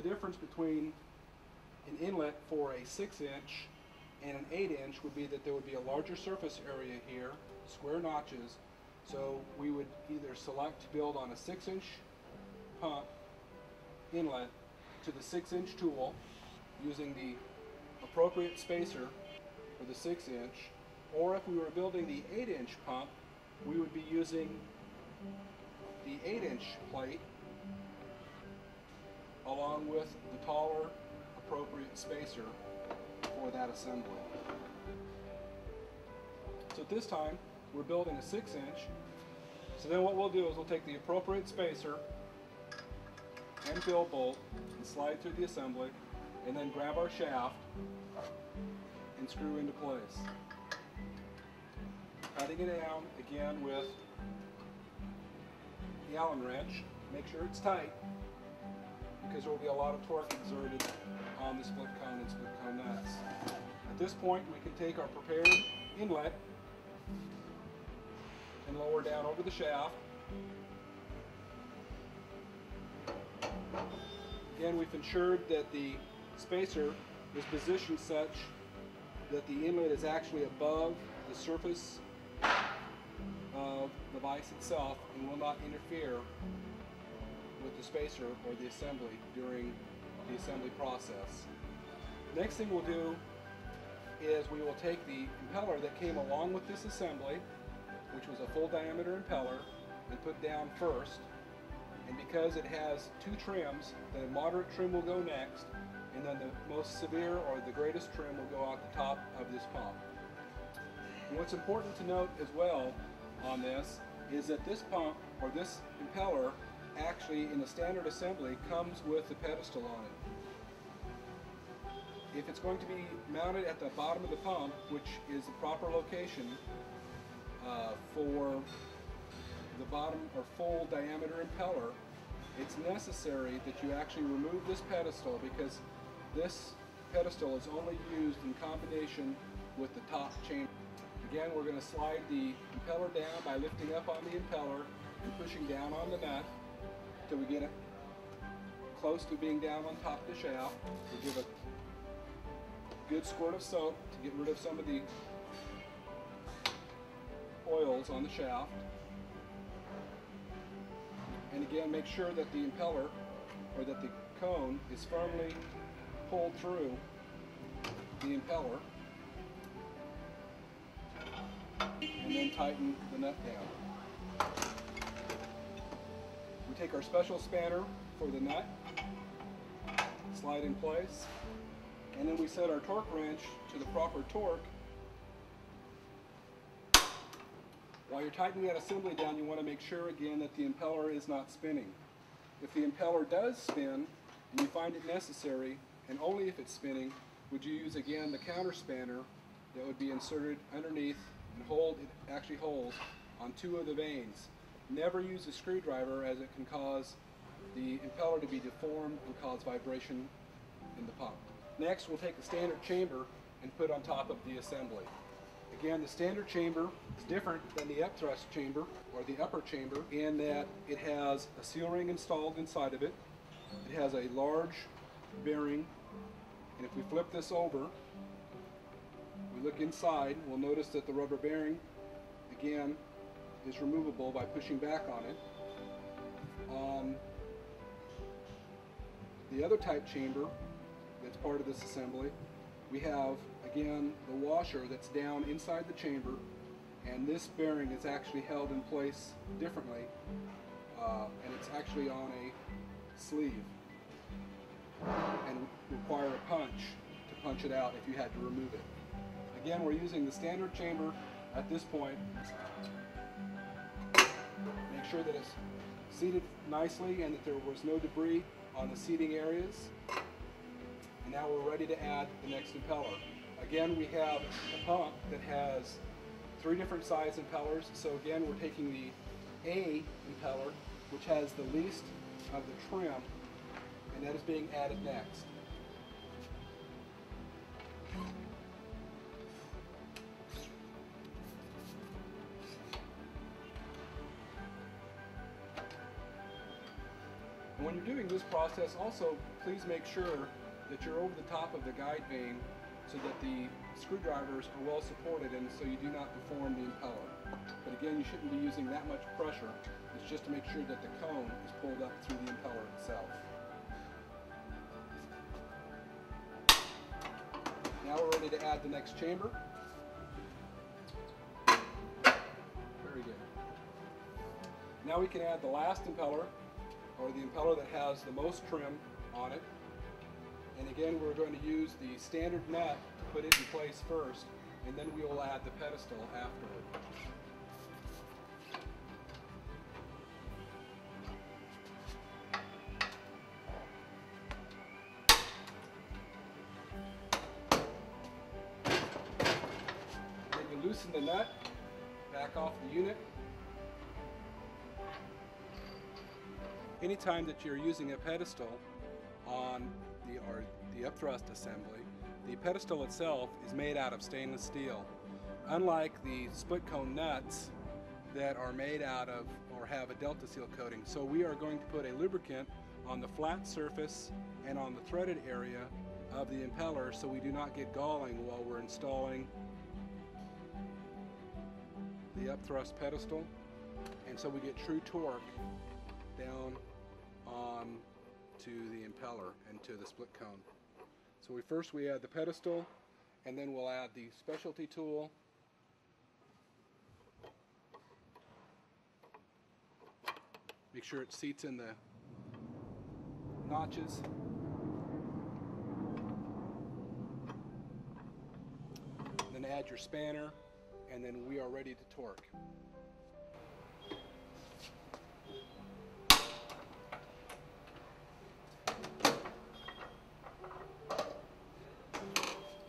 the difference between an inlet for a 6 inch and an 8 inch would be that there would be a larger surface area here, square notches. So we would either select to build on a 6 inch pump inlet to the 6 inch tool using the appropriate spacer for the 6 inch, or if we were building the 8 inch pump, we would be using the 8 inch plate along with the taller appropriate spacer for that assembly. So at this time, we're building a 6 inch. So then what we'll do is we'll take the appropriate spacer and fill bolt and slide through the assembly and then grab our shaft and screw into place. Cutting it down again with the Allen wrench. Make sure it's tight because there will be a lot of torque exerted on the split cone and split cone nuts. At this point we can take our prepared inlet and lower down over the shaft. Again, we've ensured that the spacer is positioned such that the inlet is actually above the surface of the vise itself and will not interfere with the spacer or the assembly during the assembly process. Next thing we'll do is we will take the impeller that came along with this assembly, which was a full diameter impeller, and put down first. And because it has two trims, the moderate trim will go next, and then the most severe or the greatest trim will go out the top of this pump. And what's important to note as well on this is that this pump or this impeller actually in the standard assembly comes with the pedestal on it. If it's going to be mounted at the bottom of the pump, which is the proper location uh, for the bottom or full diameter impeller, it's necessary that you actually remove this pedestal because this pedestal is only used in combination with the top chamber. Again, we're going to slide the impeller down by lifting up on the impeller and pushing down on the nut till we get it close to being down on top of the shaft. We give a good squirt of soap to get rid of some of the oils on the shaft. And again, make sure that the impeller or that the cone is firmly pulled through the impeller and then tighten the nut down. Take our special spanner for the nut, slide in place, and then we set our torque wrench to the proper torque. While you're tightening that assembly down, you want to make sure again that the impeller is not spinning. If the impeller does spin, and you find it necessary, and only if it's spinning, would you use again the counter spanner that would be inserted underneath and hold, it actually holds on two of the vanes. Never use a screwdriver as it can cause the impeller to be deformed and cause vibration in the pump. Next, we'll take the standard chamber and put on top of the assembly. Again, the standard chamber is different than the upthrust chamber or the upper chamber in that it has a seal ring installed inside of it. It has a large bearing, and if we flip this over, we look inside, we'll notice that the rubber bearing, again, is removable by pushing back on it. Um, the other type chamber that's part of this assembly, we have again the washer that's down inside the chamber and this bearing is actually held in place differently uh, and it's actually on a sleeve and require a punch to punch it out if you had to remove it. Again, we're using the standard chamber at this point. Sure that it's seated nicely and that there was no debris on the seating areas. And now we're ready to add the next impeller. Again, we have a pump that has three different size impellers. So again, we're taking the A impeller, which has the least of the trim, and that is being added next. Doing this process, also please make sure that you're over the top of the guide vane so that the screwdrivers are well supported and so you do not deform the impeller. But again, you shouldn't be using that much pressure. It's just to make sure that the cone is pulled up through the impeller itself. Now we're ready to add the next chamber. Very good. Now we can add the last impeller, or the impeller that has the most trim on it. And again, we're going to use the standard nut to put it in place first, and then we will add the pedestal afterward. Then you loosen the nut, back off the unit. Anytime that you're using a pedestal on the or the upthrust assembly, the pedestal itself is made out of stainless steel. Unlike the split cone nuts that are made out of or have a delta seal coating. So we are going to put a lubricant on the flat surface and on the threaded area of the impeller so we do not get galling while we're installing the upthrust pedestal and so we get true torque down on to the impeller and to the split cone. So we first we add the pedestal and then we'll add the specialty tool make sure it seats in the notches then add your spanner and then we are ready to torque.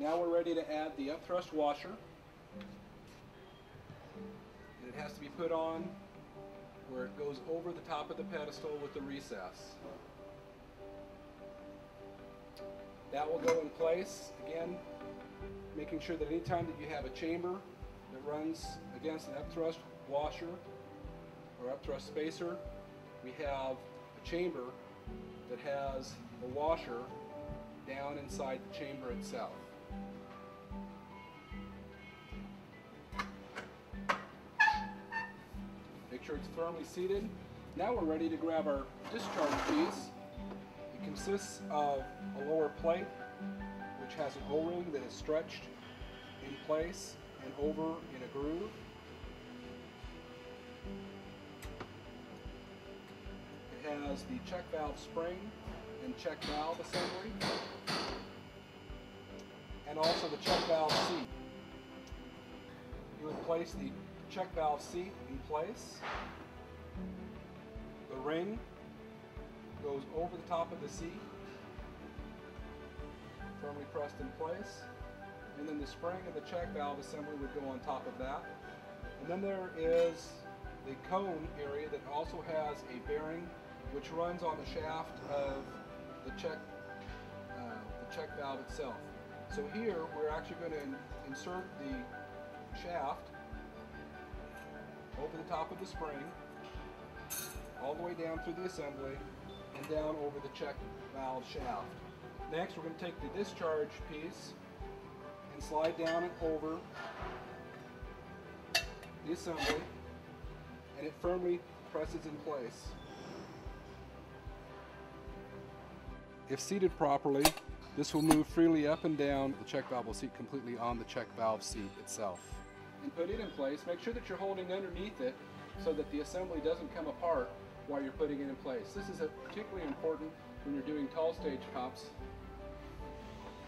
Now we're ready to add the upthrust washer. And it has to be put on where it goes over the top of the pedestal with the recess. That will go in place, again, making sure that anytime that you have a chamber that runs against an upthrust washer or upthrust spacer, we have a chamber that has a washer down inside the chamber itself. It's firmly seated. Now we're ready to grab our discharge piece. It consists of a lower plate, which has an O-ring that is stretched in place and over in a groove. It has the check valve spring and check valve assembly, and also the check valve seat. You would place the check valve seat in place. The ring goes over the top of the seat, firmly pressed in place. And then the spring of the check valve assembly would go on top of that. And then there is the cone area that also has a bearing which runs on the shaft of the check, uh, the check valve itself. So here we're actually going to in insert the shaft over the top of the spring, all the way down through the assembly, and down over the check valve shaft. Next, we're going to take the discharge piece and slide down and over the assembly, and it firmly presses in place. If seated properly, this will move freely up and down. The check valve will seat completely on the check valve seat itself and put it in place. Make sure that you're holding underneath it so that the assembly doesn't come apart while you're putting it in place. This is particularly important when you're doing tall stage pumps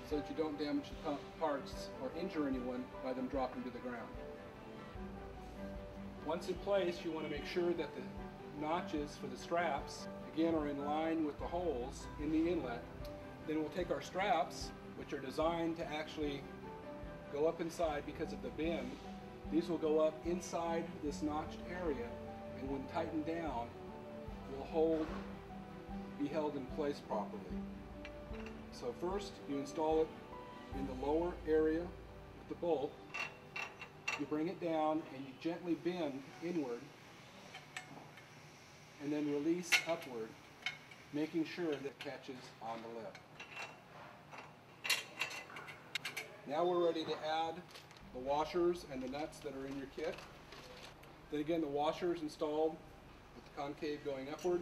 so that you don't damage the parts or injure anyone by them dropping to the ground. Once in place, you want to make sure that the notches for the straps, again, are in line with the holes in the inlet. Then we'll take our straps, which are designed to actually go up inside because of the bend these will go up inside this notched area and when tightened down will hold, be held in place properly. So first you install it in the lower area with the bolt. You bring it down and you gently bend inward and then release upward making sure that catches on the lip. Now we're ready to add the washers and the nuts that are in your kit. Then again, the washer is installed with the concave going upward.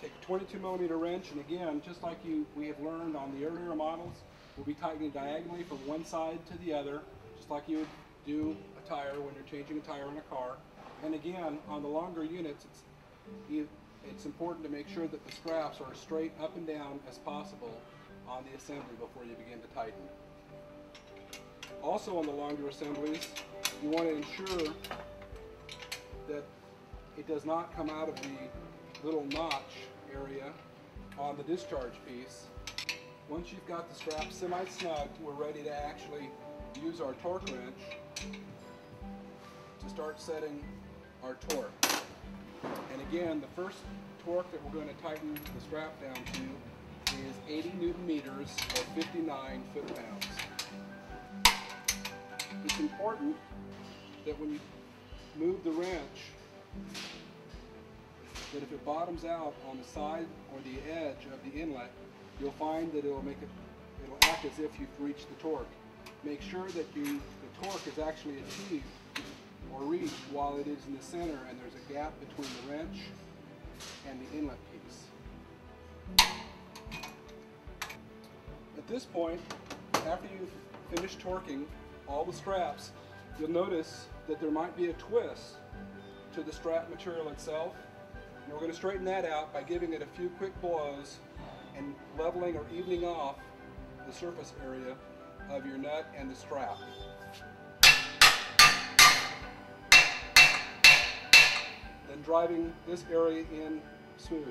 Take a 22 millimeter wrench, and again, just like you we have learned on the earlier models, we'll be tightening diagonally from one side to the other, just like you would do a tire when you're changing a tire in a car. And again, on the longer units, it's it's important to make sure that the straps are as straight up and down as possible on the assembly before you begin to tighten. Also on the longer assemblies, you want to ensure that it does not come out of the little notch area on the discharge piece. Once you've got the strap semi-snug, we're ready to actually use our torque wrench to start setting our torque. And again, the first torque that we're going to tighten the strap down to is 80 newton meters or 59 foot-pounds. It's important that when you move the wrench, that if it bottoms out on the side or the edge of the inlet, you'll find that it'll make it, it'll act as if you've reached the torque. Make sure that you, the torque is actually achieved or reached while it is in the center and there's a gap between the wrench and the inlet piece. At this point, after you've finished torquing all the straps, you'll notice that there might be a twist to the strap material itself. And we're going to straighten that out by giving it a few quick blows and leveling or evening off the surface area of your nut and the strap. Then driving this area in smooth.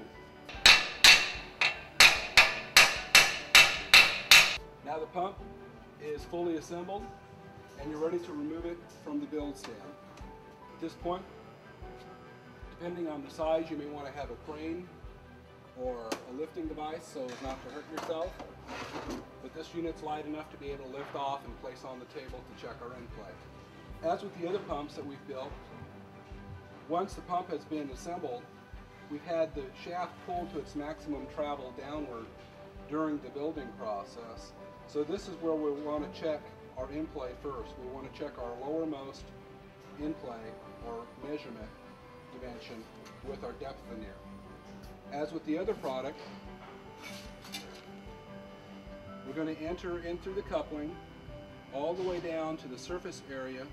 Now the pump is fully assembled and you're ready to remove it from the build stand. At this point, depending on the size, you may want to have a crane or a lifting device so as not to hurt yourself. But this unit's light enough to be able to lift off and place on the table to check our end play. As with the other pumps that we've built, once the pump has been assembled, we've had the shaft pulled to its maximum travel downward during the building process. So this is where we want to check our end-play first. We want to check our lowermost end-play or measurement dimension with our depth vernier. As with the other product, we're going to enter in through the coupling all the way down to the surface area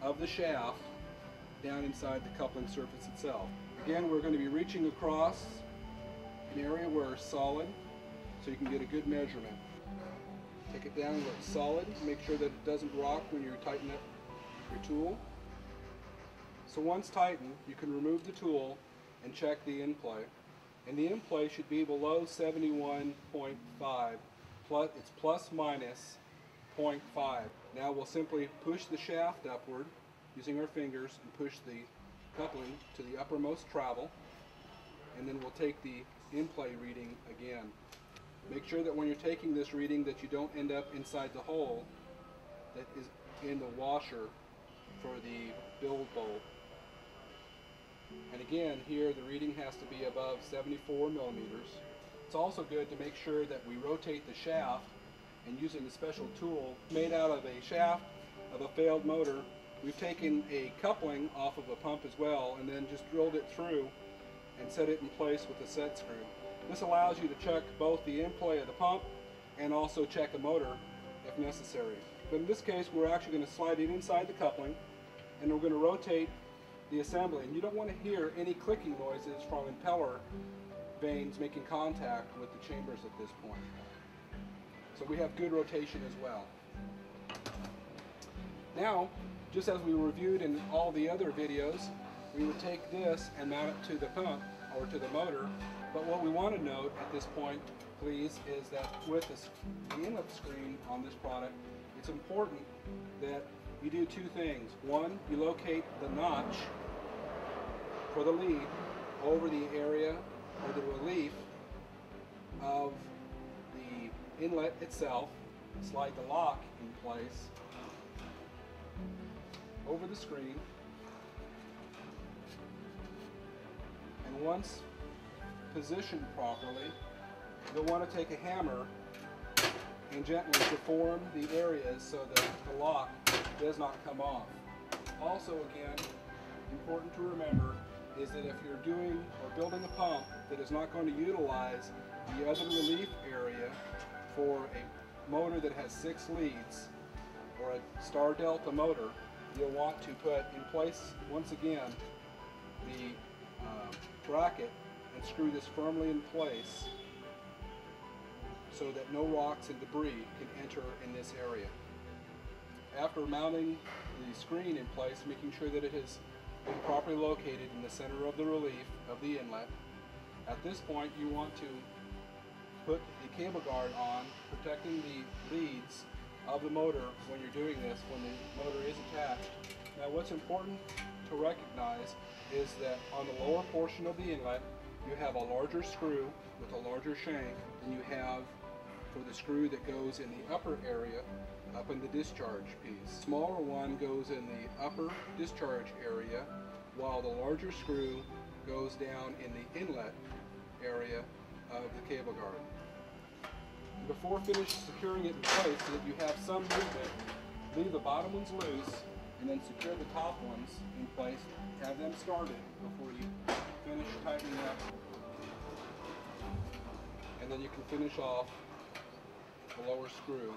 of the shaft down inside the coupling surface itself. Again, we're going to be reaching across an area where it's solid so you can get a good measurement. Take it down where it's solid, make sure that it doesn't rock when you're tightening up your tool. So once tightened, you can remove the tool and check the end-play. And the end-play should be below 71.5, plus, it's plus minus 0.5. Now we'll simply push the shaft upward using our fingers and push the coupling to the uppermost travel and then we'll take the end-play reading again. Make sure that when you're taking this reading that you don't end up inside the hole that is in the washer for the build bolt. And again, here the reading has to be above 74 millimeters. It's also good to make sure that we rotate the shaft and using a special tool made out of a shaft of a failed motor. We've taken a coupling off of a pump as well and then just drilled it through and set it in place with a set screw. This allows you to check both the end-play of the pump and also check a motor if necessary. But in this case, we're actually going to slide it inside the coupling and we're going to rotate the assembly. And you don't want to hear any clicking noises from impeller vanes making contact with the chambers at this point. So we have good rotation as well. Now, just as we reviewed in all the other videos, we would take this and mount it to the pump or to the motor. But what we want to note at this point, please, is that with this, the inlet screen on this product, it's important that you do two things. One, you locate the notch for the lead over the area or the relief of the inlet itself. Slide the lock in place over the screen And once positioned properly, you'll want to take a hammer and gently deform the areas so that the lock does not come off. Also again, important to remember is that if you're doing or building a pump that is not going to utilize the other relief area for a motor that has six leads or a star delta motor, you'll want to put in place once again the uh, bracket and screw this firmly in place so that no rocks and debris can enter in this area. After mounting the screen in place, making sure that it has been properly located in the center of the relief of the inlet, at this point you want to put the cable guard on, protecting the leads of the motor when you're doing this, when the motor is attached. Now what's important to recognize is that on the lower portion of the inlet, you have a larger screw with a larger shank than you have for the screw that goes in the upper area up in the discharge piece. Smaller one goes in the upper discharge area while the larger screw goes down in the inlet area of the cable guard. Before finishing securing it in place so that you have some movement, leave the bottom ones loose and then secure the top ones in place. Have them started before you finish tightening up. And then you can finish off the lower screw